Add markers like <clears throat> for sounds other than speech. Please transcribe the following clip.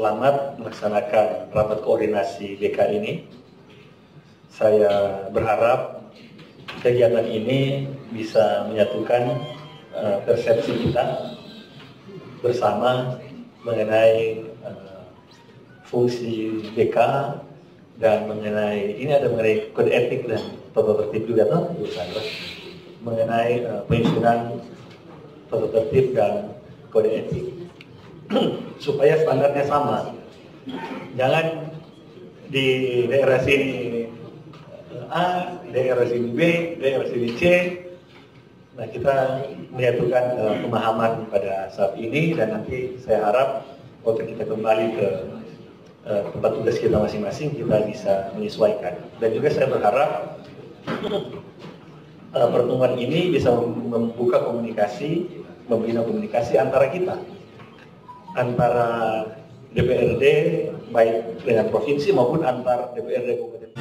selamat melaksanakan rapat koordinasi BK ini. Saya berharap kegiatan ini bisa menyatukan uh, persepsi kita bersama mengenai uh, fungsi BK dan mengenai ini ada mengenai kode etik dan tata tertib juga tuh mengenai uh, penyusunan tata tertib dan kode etik <clears throat> supaya standarnya sama. Jangan di daerah sini A, daerah sini B, daerah sini C. Nah kita menyatukan uh, pemahaman pada saat ini dan nanti saya harap waktu kita kembali ke uh, tempat tugas kita masing-masing kita bisa menyesuaikan. Dan juga saya berharap uh, pertemuan ini bisa membuka komunikasi, membina komunikasi antara kita, antara DPRD baik dengan provinsi maupun antar DPRD kabupaten.